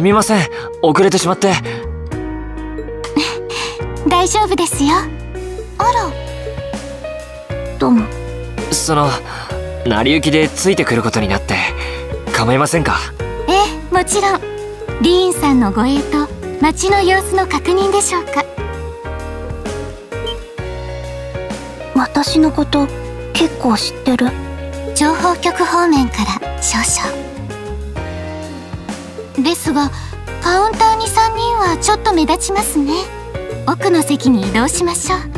すみません。遅れてしまって。大丈夫ですよ。あら。どうも。その成り行きでついてくることになって構いませんか？ええもちろん。リーンさんの護衛と街の様子の確認でしょうか。私のこと結構知ってる。情報局方面から少々ですがカウンターに3人はちょっと目立ちますね。奥の席に移動しましょう。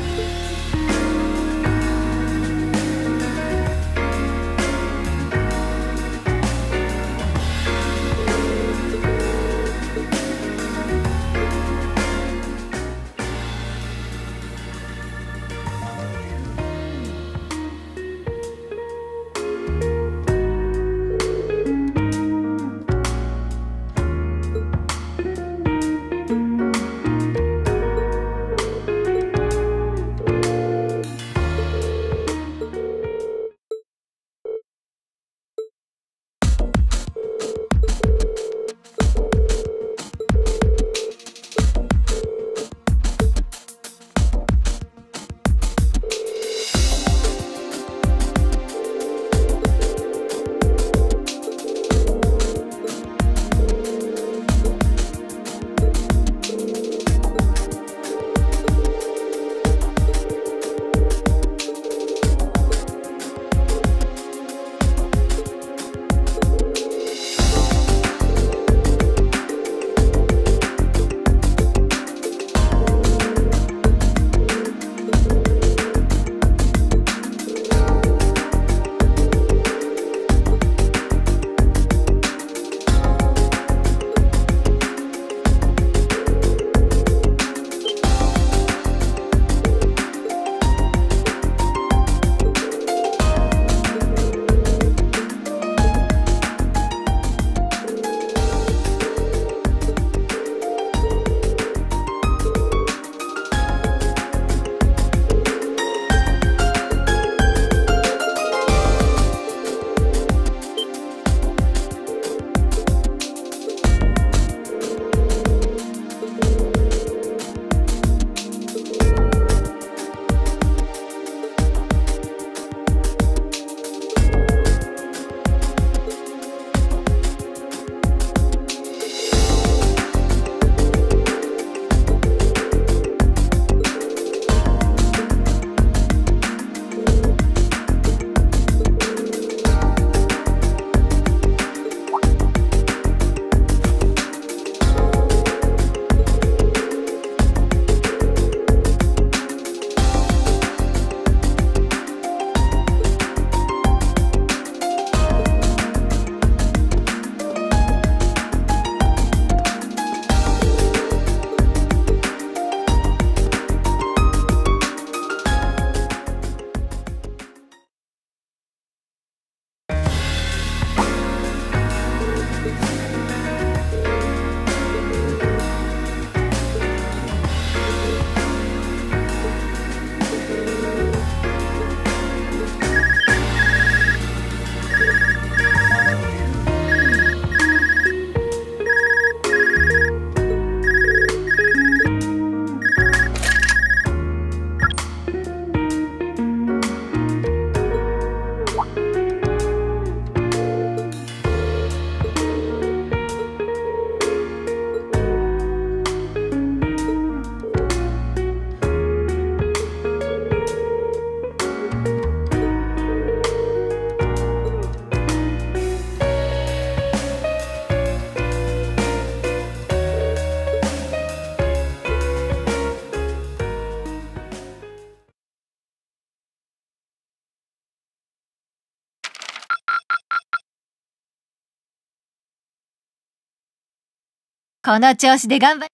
この調子で頑張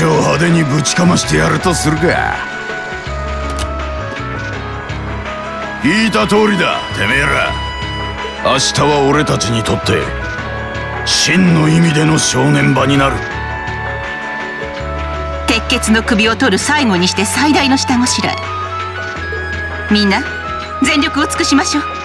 一丁派手にぶちかましてやるとするか。聞いた通りだてめえら。明日は俺たちにとって真の意味での正念場になる。鉄血の首を取る最後にして最大の下ごしらえ。みんな全力を尽くしましょう。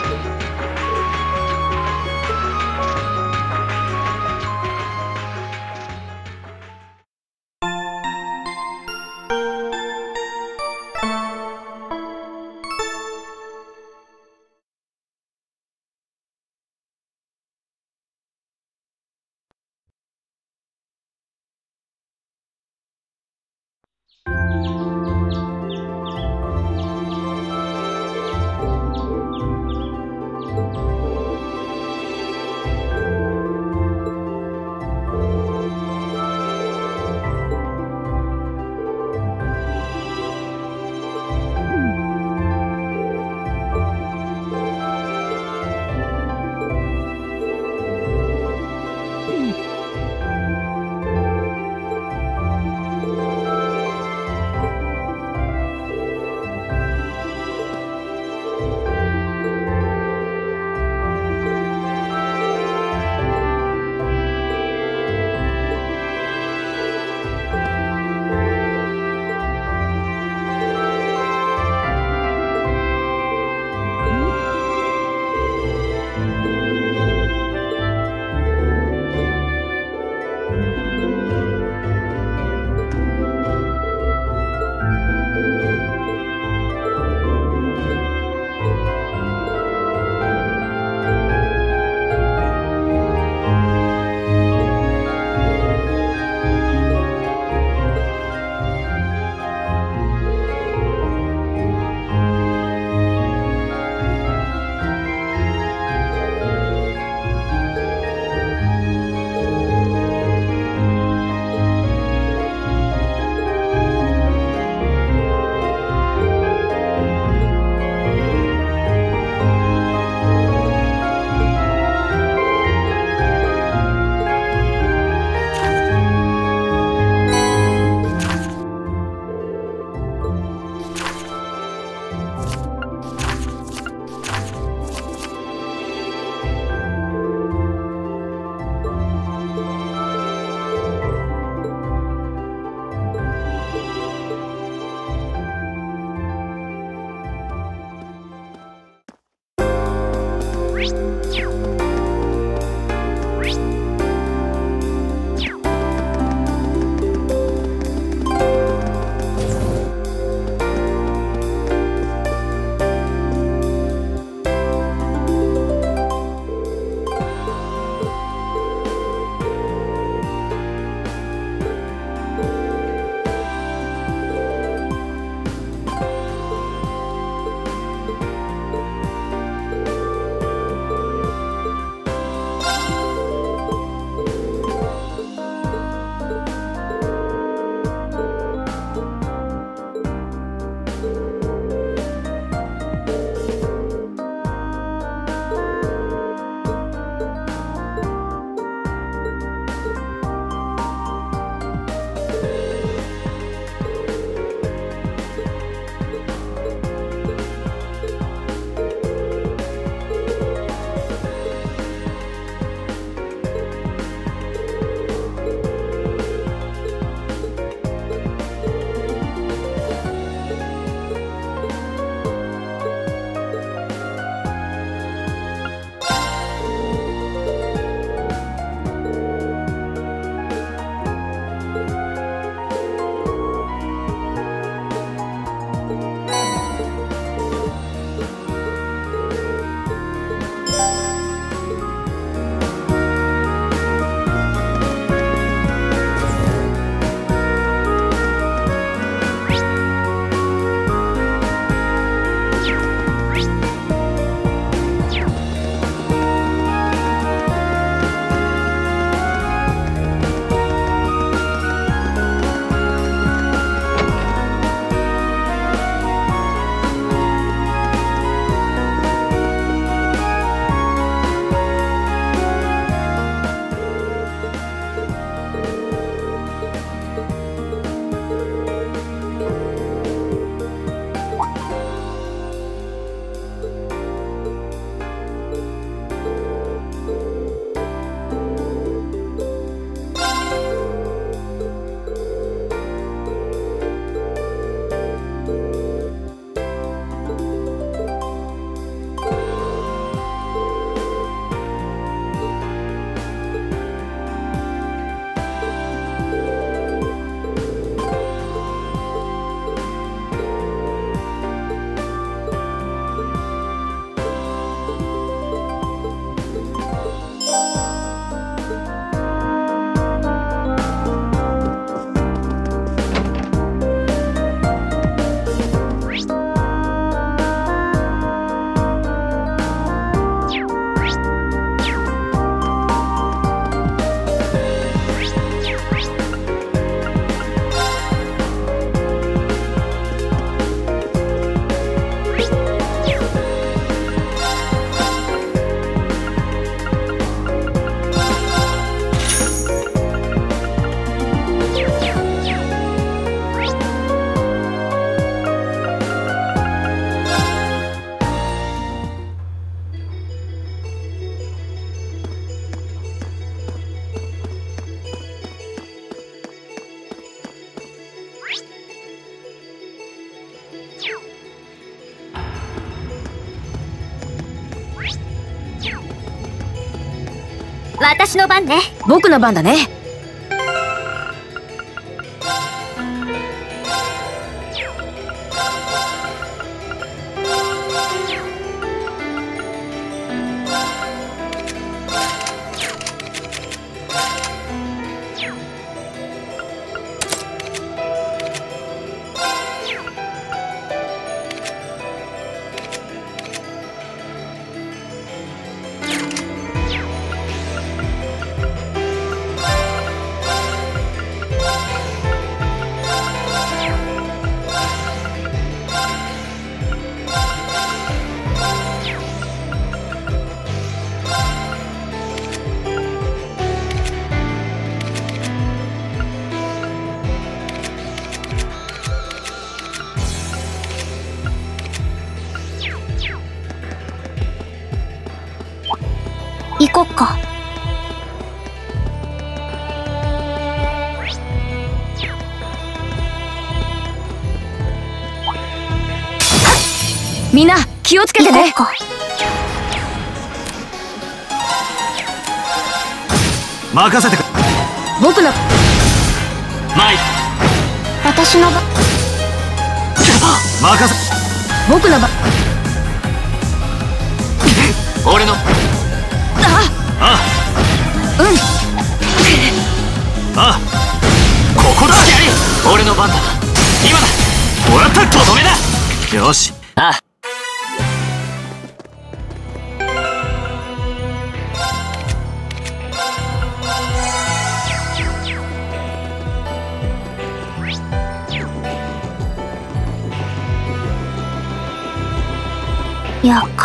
の番ね。僕の番だね。気をつけてね。任せて僕の。マイ私の番。任せ。僕の番。俺の。あうん。あここだ。俺の番だ今だ。もらった。とどめだ。よし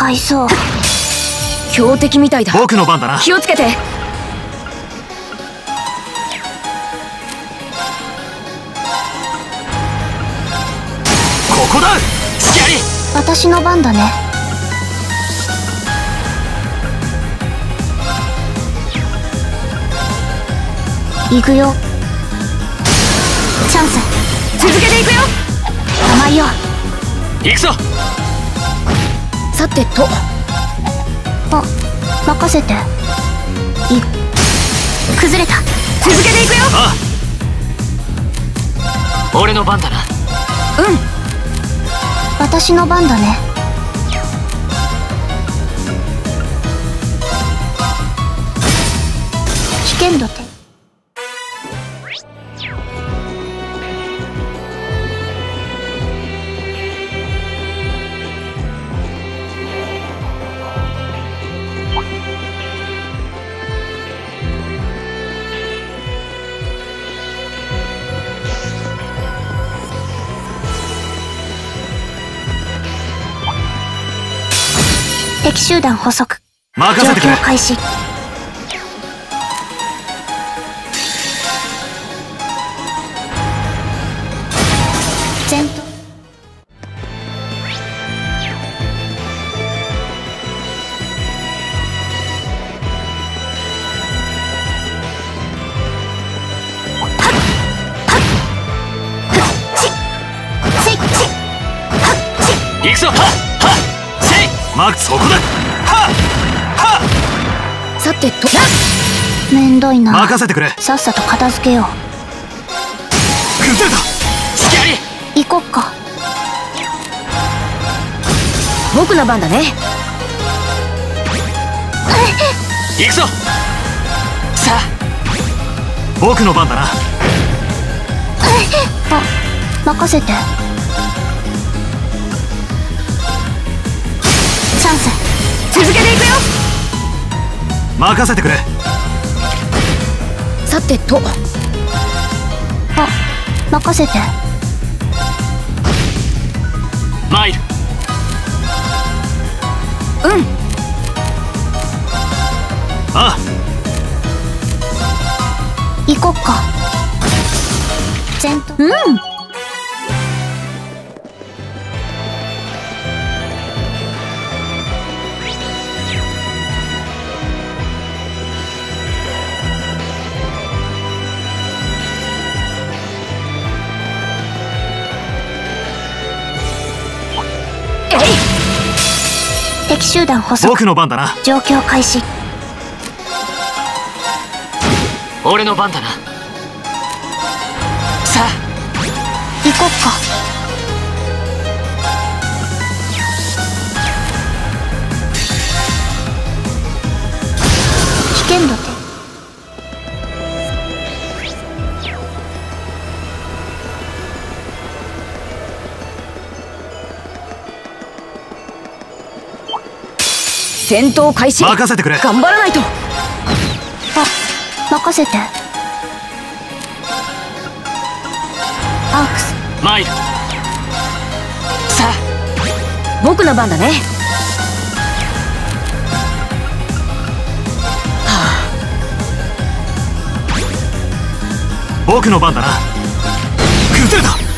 厄介そう。強敵みたいだ。僕の番だな。気をつけて。ここだ。私の番だね。行くよ。チャンス。続けていくよ。甘いよ。行くぞさてと。あ任せて。い崩れた。続けていくよ。あ俺の番だな。私の番だね。危険度って敵集団捕捉状任せてくれ。況開始いな。任せてくれ。さっさと片付けよ崩れた。行こっか。僕の番だね。行くぞ。さあ。僕の番だな。あ任せて。チャンス。続けていくよ。任せてくれさてと。あ任せて。マイルうん。あ。行こっか。前頭うん敵集団捕僕の番だな。状況開始。俺の番だな。戦闘開始。任せてくれ。頑張らないと。あ任せて。アークス。マイルさあ僕の番だね。僕の番だな。崩れた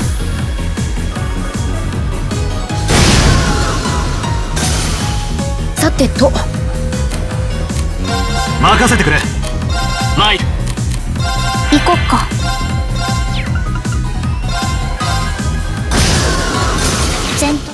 さてと。任せてくれ。マイル行こっか。前頭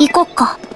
行こっか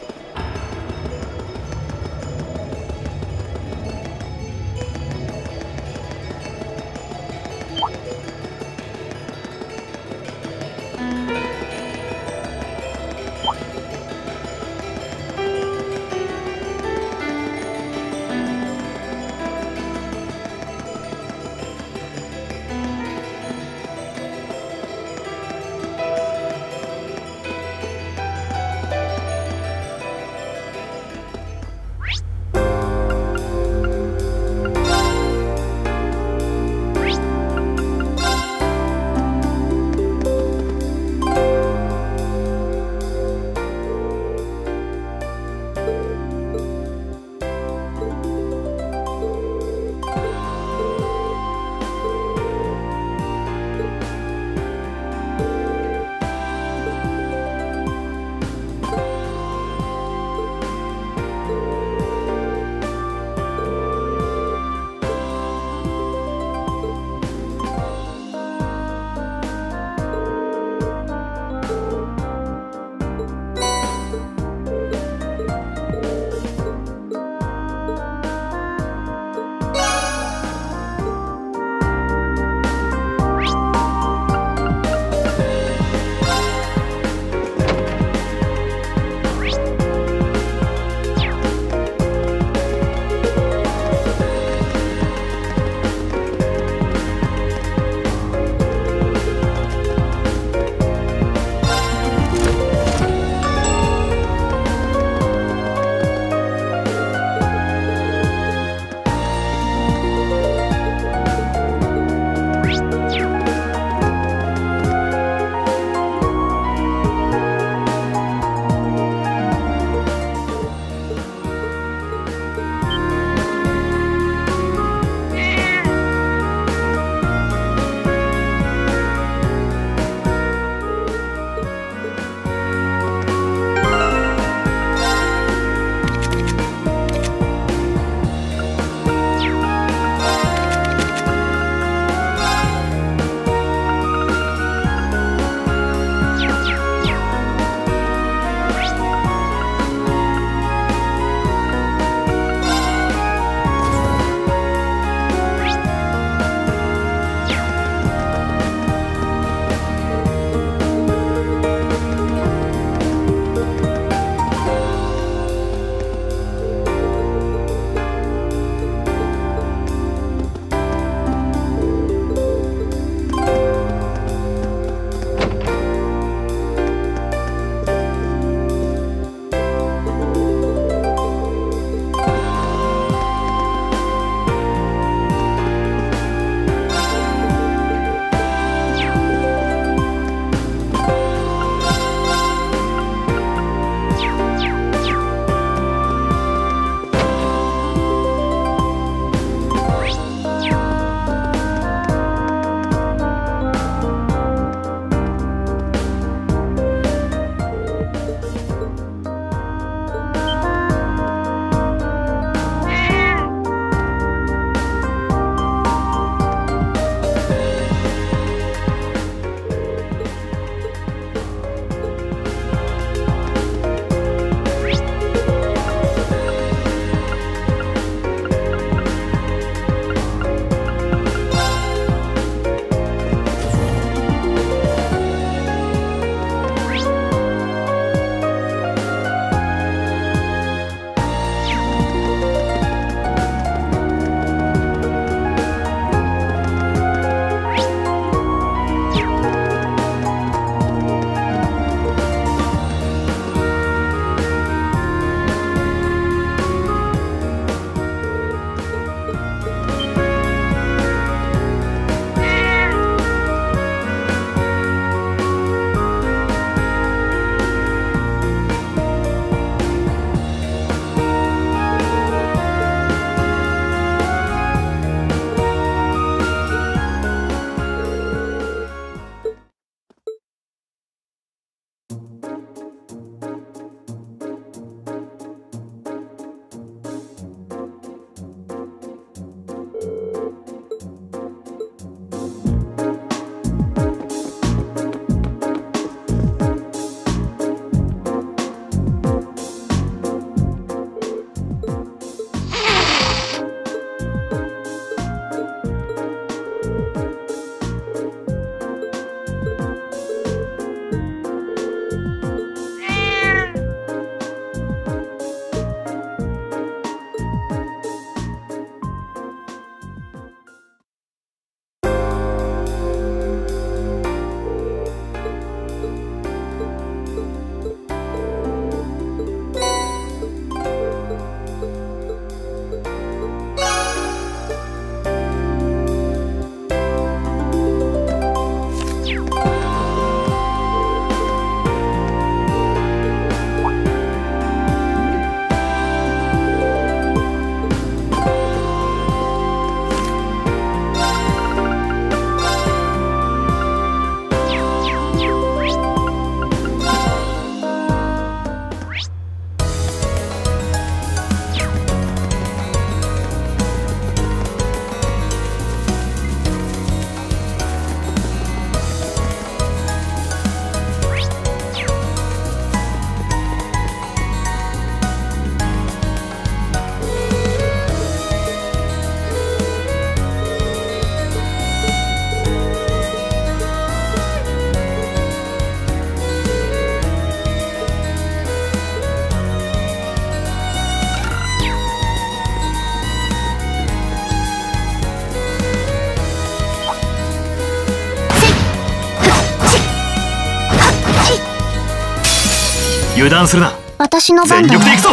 断するな。私の番だね全力で行くぞ。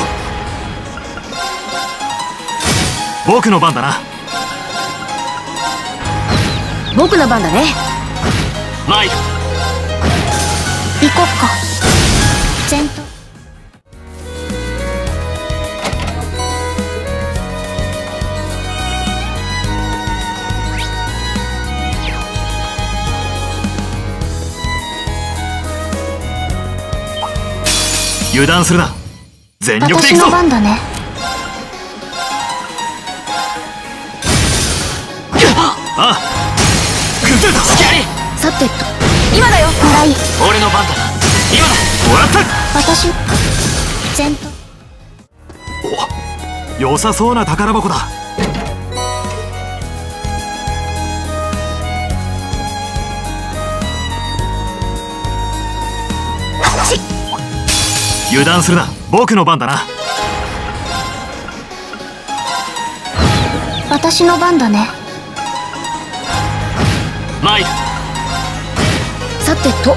僕の番だな。僕の番だね。参る行油断するな。全力で私行くぞ。の番だね。ああ崩れた。隙ありさてと。今だよ。村井俺の番だな。今だ。もらった。私戦闘良さそうな宝箱だ油断するな。僕の番だな。私の番だね。参るさてと。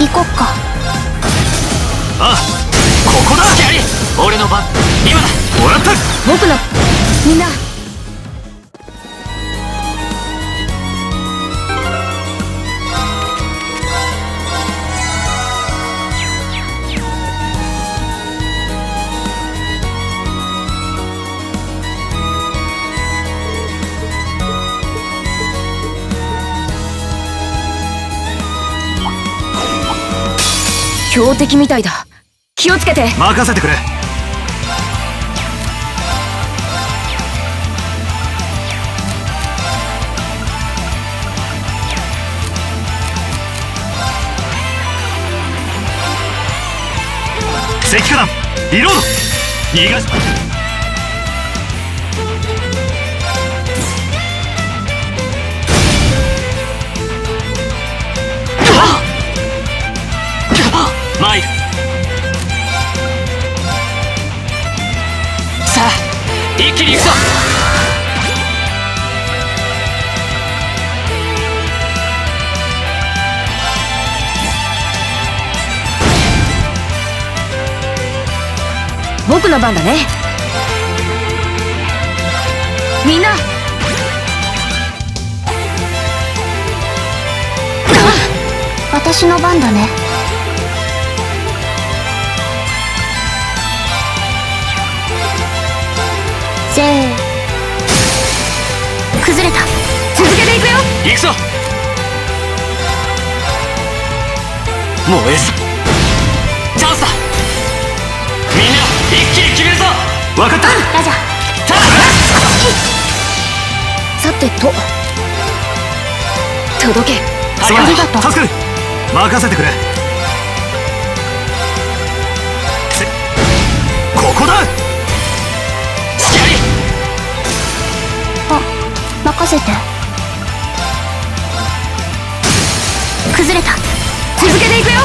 行こっか。あここだ俺の番。今だ。もらった。僕のみんな強敵みたいだ。気をつけて。任せてくれ。石化弾リロード。逃がし一気に行くぞ。僕の番だね。みんな。私の番だね。崩れた。続けていくよ。行くぞ。もうエースチャンスだ。みんな一気に決めるぞ。分かった。ラジャたださてと。届け。助かる。任せてくれ。せここだ任せて崩れた。続けていくよ。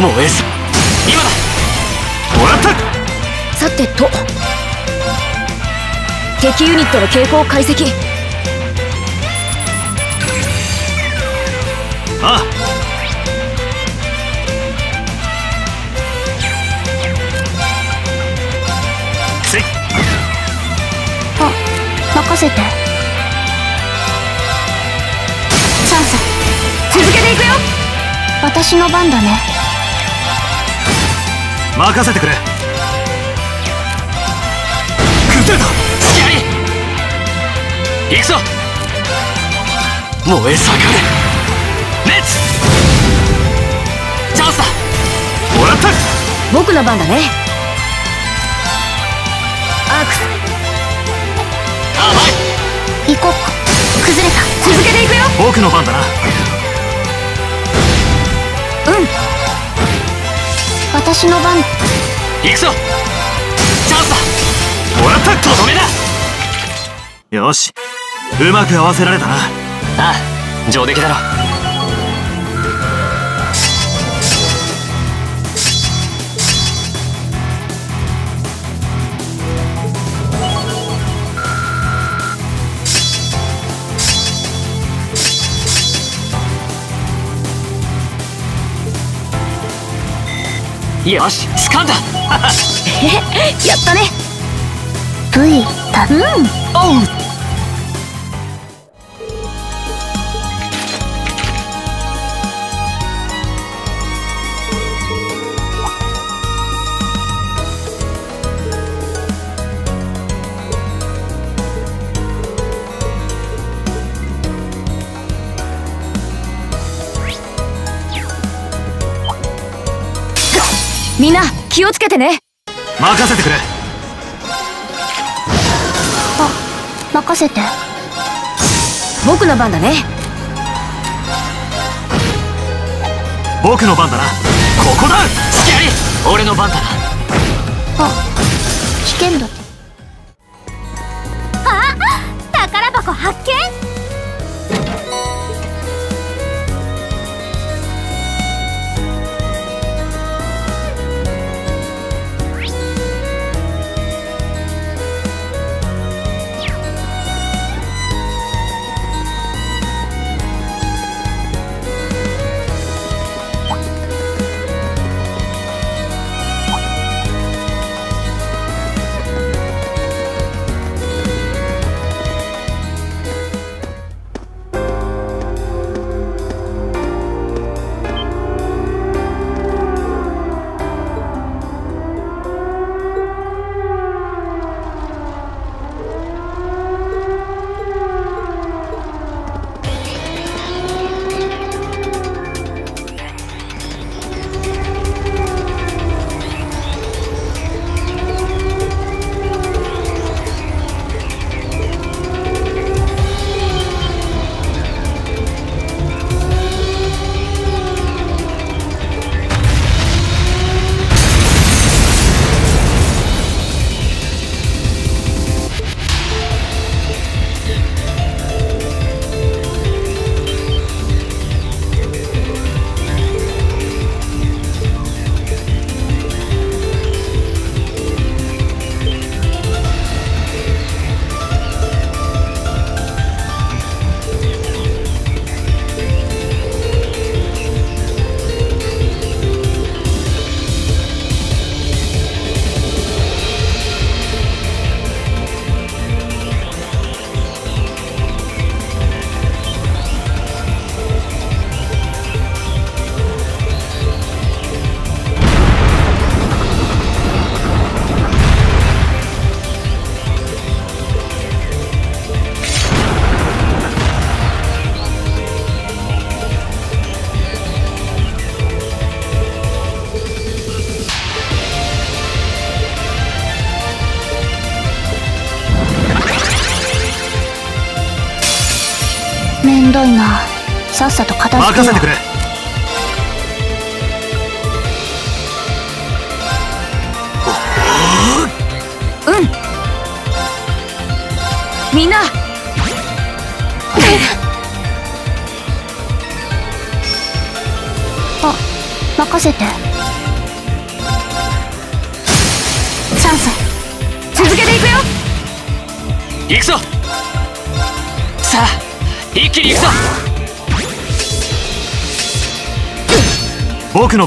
もうエース今だ。もらった。さてと。敵ユニットの傾向解析。あせ任せて。チャンス。続けていくよ。私の番だね。任せてくれ。崩れた隙あり行くぞ。もうエースはかるレッツ。チャンスだ。もらった。僕の番だね。アークス行こっか崩れた。続けていくよ。僕の番だな。うん。私の番。行くぞ。チャンスだ。もらった。とどめだ。よし。うまく合わせられたな。ああ上出来だろよし掴んだ。やったね。うん。おうみんな気をつけてね。任せてくれ。任せて。僕の番だね。僕の番だな。ここだ。俺の番だな。危険度。あ宝箱発見任せてくれ。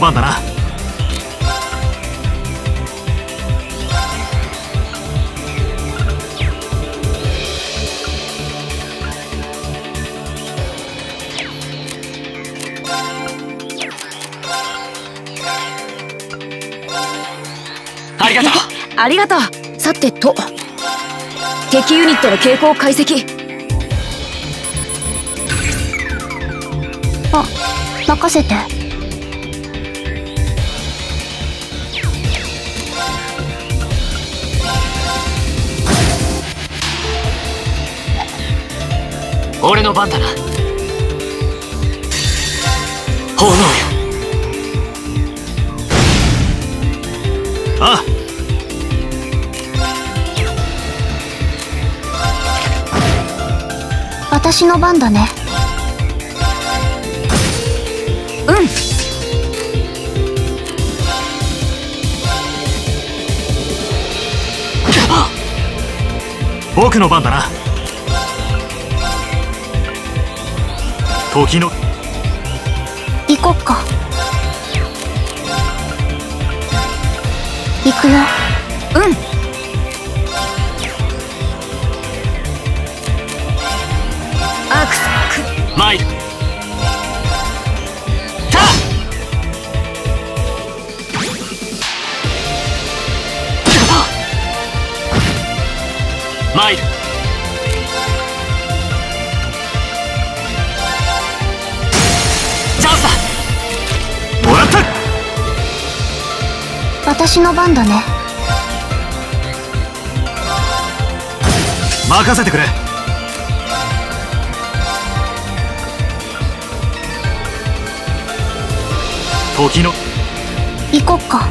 番だな。ありがとう。ありがとう。さてと。敵ユニットの傾向を解析。あ任せて俺の番だな。炎よ。ああ。私の番だね。うん。僕の番だな時の行こっか。行くよ。うん。アクス参るタ私の番だね。任せてくれ。時の。行こっか。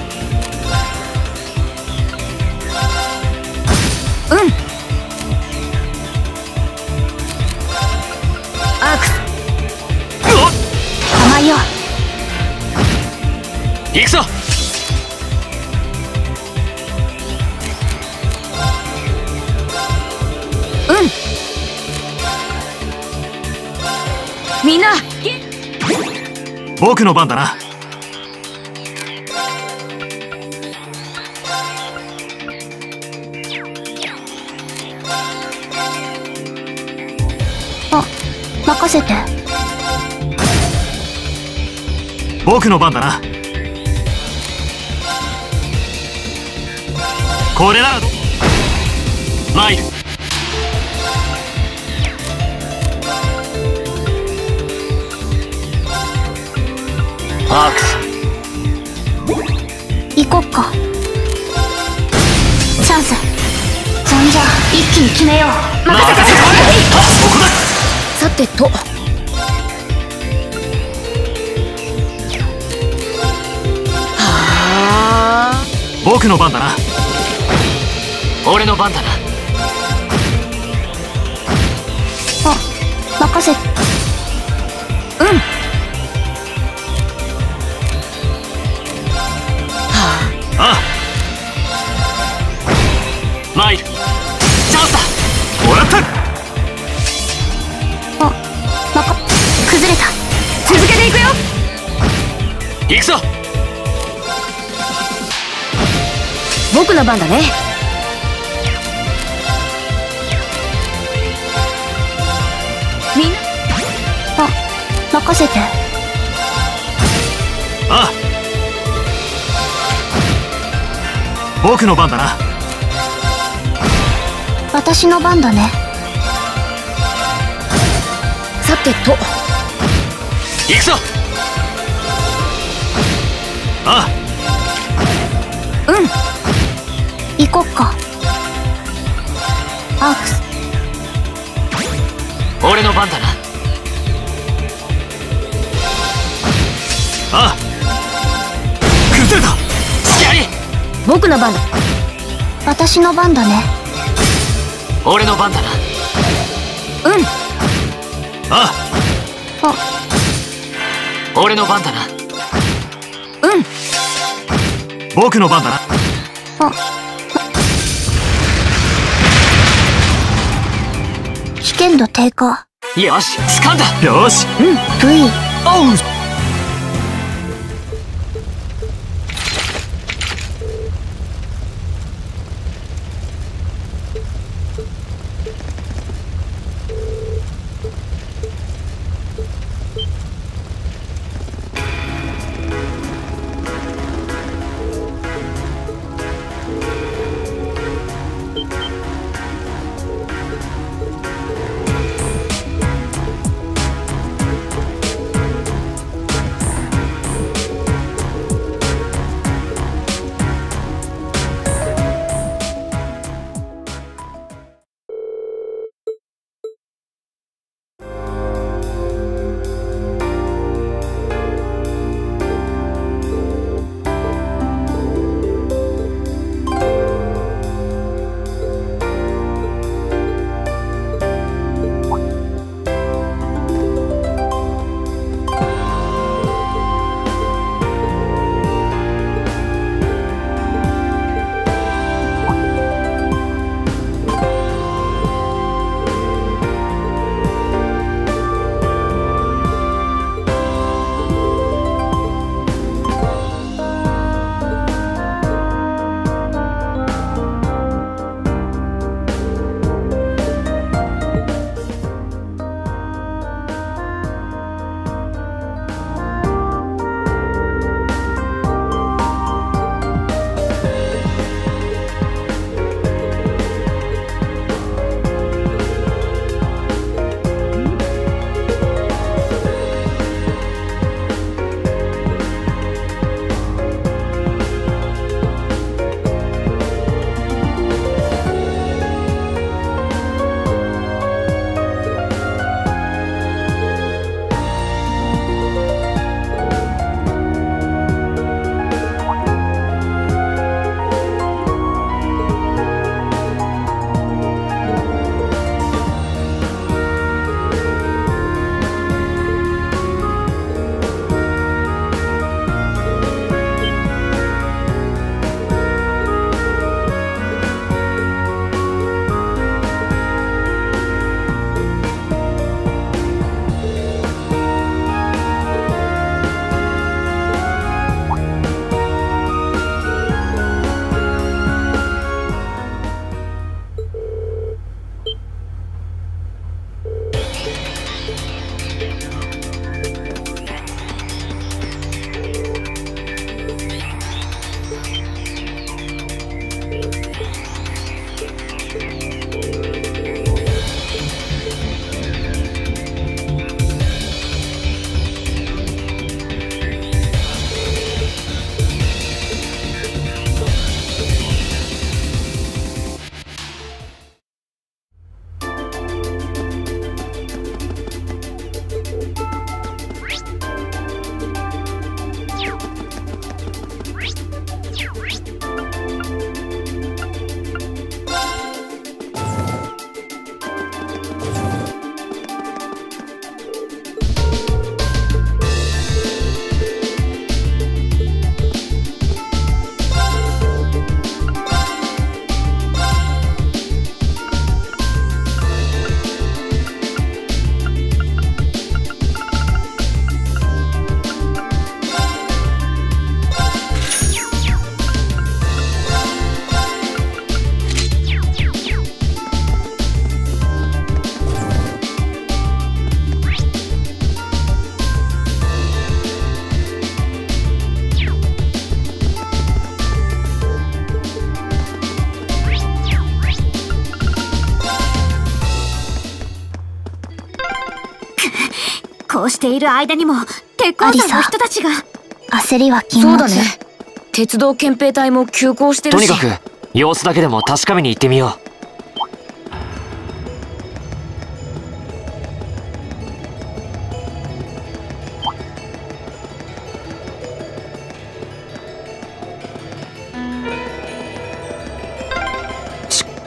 うん。アクス甘いよ。行くぞみんな。僕の番だな。あ任せて。僕の番だな。これならど参るアークス行こっか。チャンス。そんじゃ一気に決めよう。任せて。さてと。はあ。僕の番だな。俺の番だな。あ任せあ行くぞ。僕の番だね。みんなあ任せて。あ僕の番だな。私の番だね。さてと。行くぞあ行こっか。アークス。俺の番だな。あ崩れた。隙あり僕の番だ。私の番だね。俺の番だな。うん。ああ。俺の番だな僕の番だな。あ危険度低下。よし掴んだ。よし。V おうしている間にも鉄鉱山の人たちが。焦りは禁物。そうだね。鉄道憲兵隊も急行してるし。とにかく様子だけでも確かめに行ってみよう。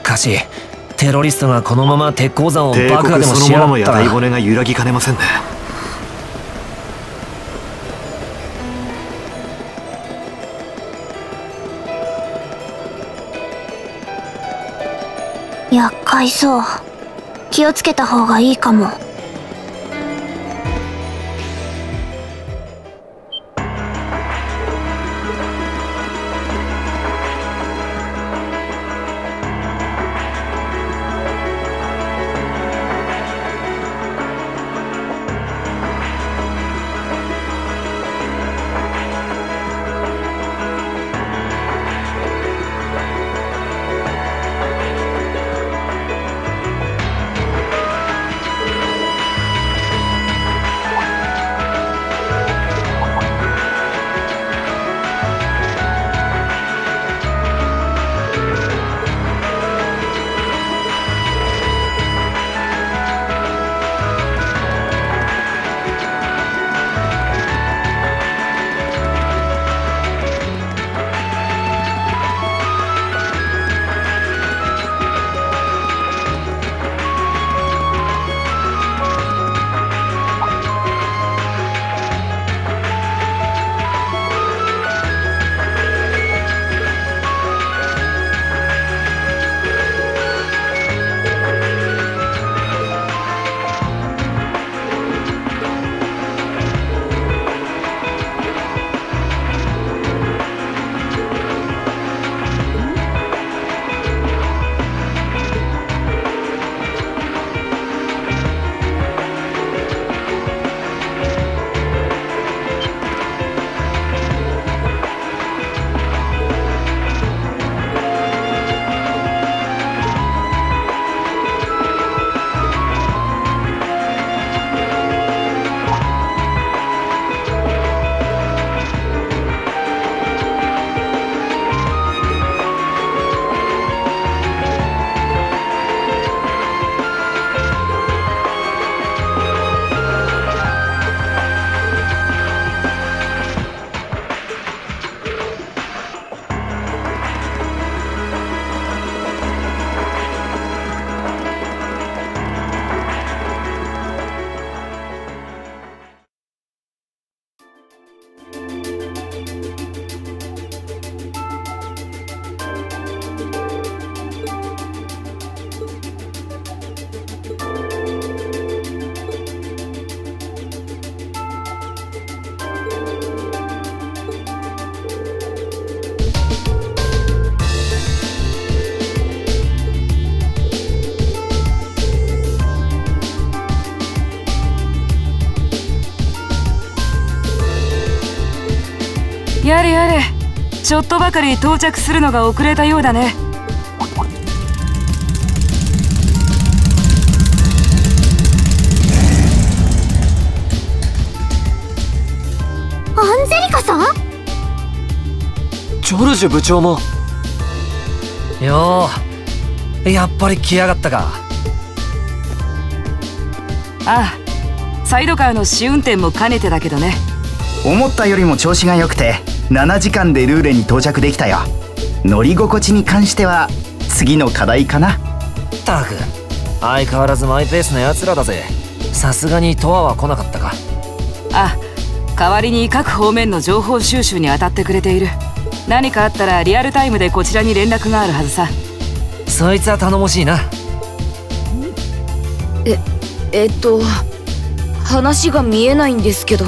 かしテロリストがこのまま鉄鉱山を爆破でもしやがったら。骨が揺らぎかねませんね厄介そう。気をつけた方がいいかも。ちょっとばかり到着するのが遅れたようだね。アンゼリカさん？ジョルジュ部長も。ようやっぱり来やがったか。ああサイドカーの試運転も兼ねてだけどね。思ったよりも調子が良くて7時間でルーレに到着できたよ。乗り心地に関しては次の課題かな。ったく相変わらずマイペースな奴らだぜ。さすがにトアは来なかったか。あ代わりに各方面の情報収集に当たってくれている。何かあったらリアルタイムでこちらに連絡があるはずさ。そいつは頼もしいな。ええっと話が見えないんですけど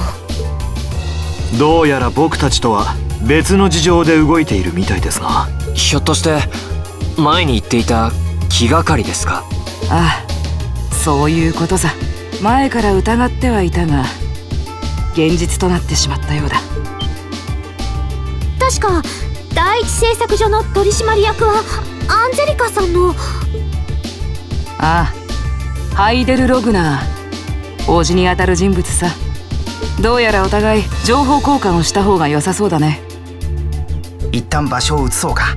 どうやら僕たちとは別の事情で動いているみたいですが。ひょっとして前に言っていた気がかりですか？ああそういうことさ。前から疑ってはいたが現実となってしまったようだ。確か第一製作所の取締役はアンジェリカさんの。ああハイデル・ログナー。王子にあたる人物さどうやらお互い情報交換をした方が良さそうだね。一旦場所を移そうか。